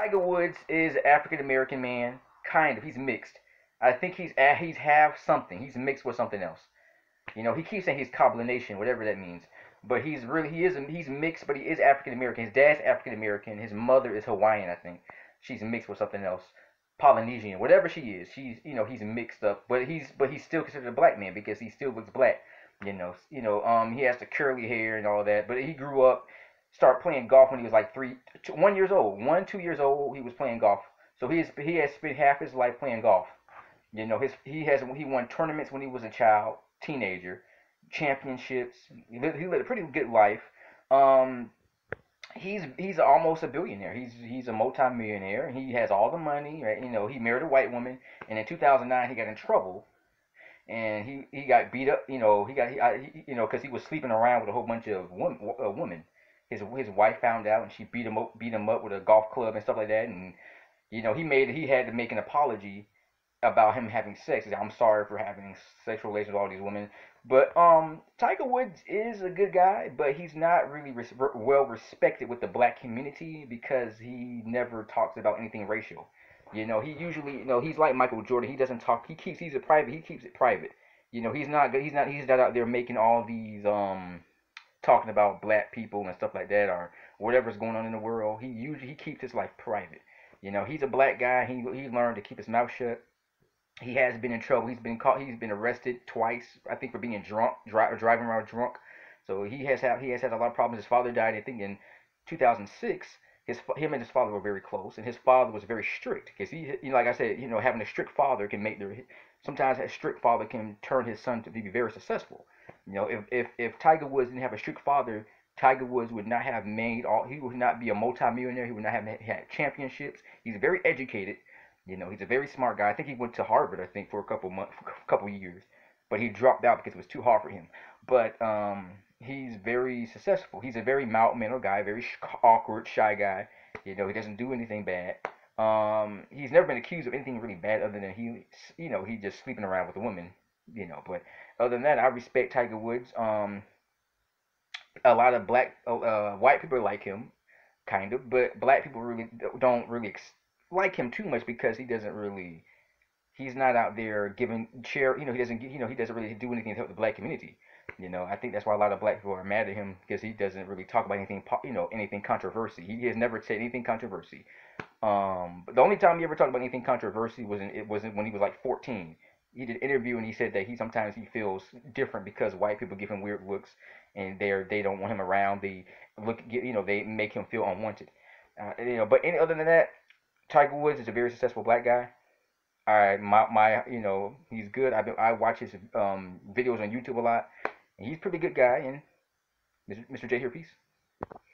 Tiger Woods is African American man, kind of. He's mixed. I think he's he's half something. He's mixed with something else. You know, he keeps saying he's combination, whatever that means. But he's really he is he's mixed, but he is African American. His dad's African American. His mother is Hawaiian, I think. She's mixed with something else, Polynesian, whatever she is. She's you know he's mixed up, but he's but he's still considered a black man because he still looks black. You know, you know, um, he has the curly hair and all that. But he grew up, started playing golf when he was like three, two, one years old, one two years old. He was playing golf. So he's he has spent half his life playing golf. You know, his he has he won tournaments when he was a child, teenager, championships. He lived, he lived a pretty good life. Um, he's he's almost a billionaire. He's he's a multimillionaire. He has all the money. Right? You know, he married a white woman, and in 2009 he got in trouble, and he he got beat up. You know, he got he, I, he you know because he was sleeping around with a whole bunch of women. Uh, women. His his wife found out, and she beat him up beat him up with a golf club and stuff like that. And you know, he made he had to make an apology about him having sex. Said, I'm sorry for having sexual relations with all these women. But um, Tiger Woods is a good guy, but he's not really res- well respected with the black community because he never talks about anything racial. You know, he usually, you know, he's like Michael Jordan. He doesn't talk. He keeps he's a private. He keeps it private. You know, he's not he's not he's not out there making all these um talking about black people and stuff like that or whatever's going on in the world. He usually he keeps his life private. You know, he's a black guy. He he learned to keep his mouth shut he has been in trouble. He's been caught. He's been arrested twice, I think, for being drunk, dri- driving around drunk. So he has had he has had a lot of problems. His father died, I think, in 2006. His him and his father were very close, and his father was very strict because he, you know, like I said, you know, having a strict father can make their sometimes a strict father can turn his son to be very successful. You know, if if if Tiger Woods didn't have a strict father, Tiger Woods would not have made all. He would not be a multimillionaire. He would not have had championships. He's very educated you know, he's a very smart guy. I think he went to Harvard, I think, for a couple months, a couple years, but he dropped out because it was too hard for him. But um, he's very successful. He's a very mild mannered guy, very awkward, shy guy. You know, he doesn't do anything bad. Um, he's never been accused of anything really bad other than he, you know, he just sleeping around with a woman. You know, but other than that, I respect Tiger Woods. Um, a lot of black, uh, white people like him, kind of, but black people really don't really like him too much because he doesn't really he's not out there giving chair, you know he doesn't you know he doesn't really do anything to help the black community. You know i think that's why a lot of black people are mad at him because he doesn't really talk about anything you know anything controversy. He has never said anything controversy. Um but the only time he ever talked about anything controversy was in, it wasn't when he was like 14 he did an interview and he said that he sometimes he feels different because white people give him weird looks and they're they don't want him around they look you know they make him feel unwanted uh, you know but any other than that Tiger Woods is a very successful black guy. I my my you know he's good. I I watch his um videos on YouTube a lot. And he's a pretty good guy. And Mr. J here, peace.